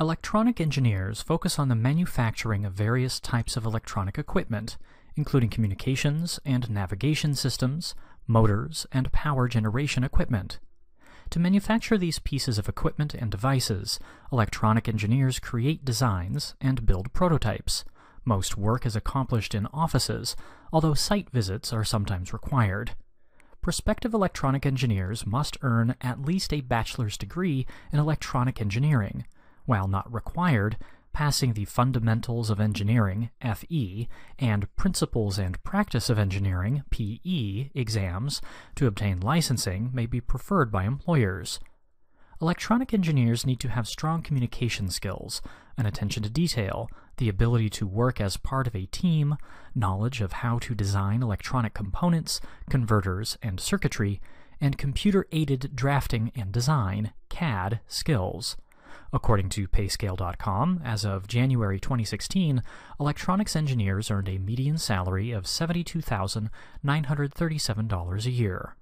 Electronic engineers focus on the manufacturing of various types of electronic equipment, including communications and navigation systems, motors, and power generation equipment. To manufacture these pieces of equipment and devices, electronic engineers create designs and build prototypes. Most work is accomplished in offices, although site visits are sometimes required. Prospective electronic engineers must earn at least a bachelor's degree in electronic engineering, while not required, passing the Fundamentals of Engineering FE and Principles and Practice of Engineering PE exams to obtain licensing may be preferred by employers. Electronic engineers need to have strong communication skills, an attention to detail, the ability to work as part of a team, knowledge of how to design electronic components, converters, and circuitry, and computer-aided drafting and design CAD skills. According to Payscale.com, as of January 2016, electronics engineers earned a median salary of $72,937 a year.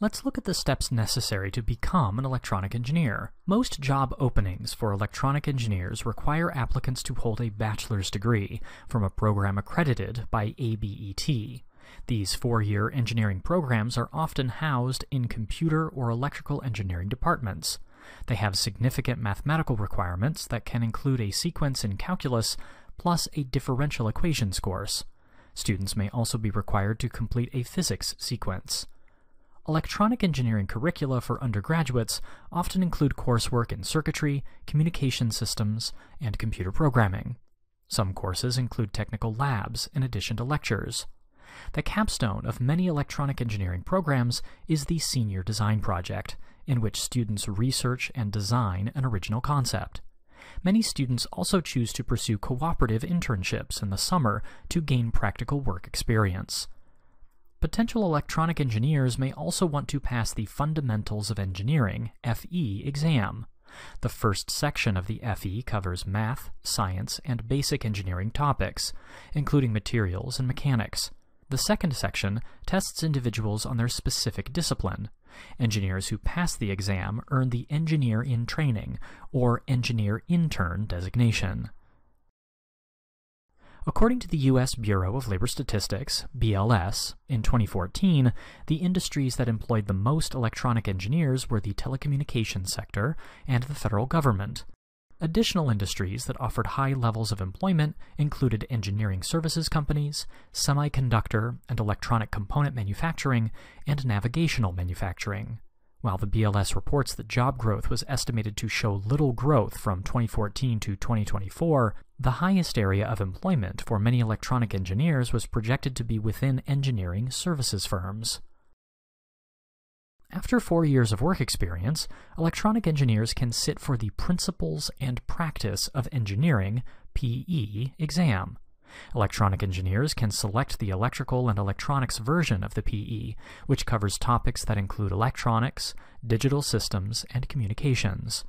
Let's look at the steps necessary to become an electronic engineer. Most job openings for electronic engineers require applicants to hold a bachelor's degree from a program accredited by ABET. These four-year engineering programs are often housed in computer or electrical engineering departments. They have significant mathematical requirements that can include a sequence in calculus plus a differential equations course. Students may also be required to complete a physics sequence. Electronic engineering curricula for undergraduates often include coursework in circuitry, communication systems, and computer programming. Some courses include technical labs in addition to lectures. The capstone of many electronic engineering programs is the Senior Design Project, in which students research and design an original concept. Many students also choose to pursue cooperative internships in the summer to gain practical work experience. Potential electronic engineers may also want to pass the Fundamentals of Engineering FE exam. The first section of the FE covers math, science, and basic engineering topics, including materials and mechanics. The second section tests individuals on their specific discipline. Engineers who pass the exam earn the Engineer in Training, or Engineer Intern designation. According to the U.S. Bureau of Labor Statistics, BLS, in 2014, the industries that employed the most electronic engineers were the telecommunications sector and the federal government. Additional industries that offered high levels of employment included engineering services companies, semiconductor and electronic component manufacturing, and navigational manufacturing. While the BLS reports that job growth was estimated to show little growth from 2014 to 2024, the highest area of employment for many electronic engineers was projected to be within engineering services firms. After four years of work experience, electronic engineers can sit for the Principles and Practice of Engineering PE exam. Electronic engineers can select the electrical and electronics version of the PE, which covers topics that include electronics, digital systems, and communications.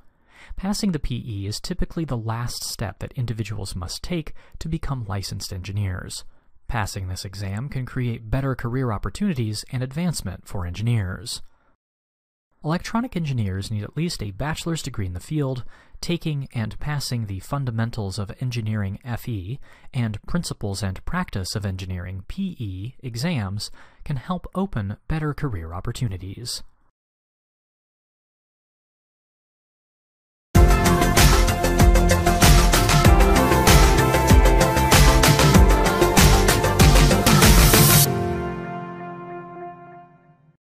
Passing the PE is typically the last step that individuals must take to become licensed engineers. Passing this exam can create better career opportunities and advancement for engineers. Electronic engineers need at least a bachelor's degree in the field, taking and passing the Fundamentals of Engineering FE and Principles and Practice of Engineering PE exams can help open better career opportunities.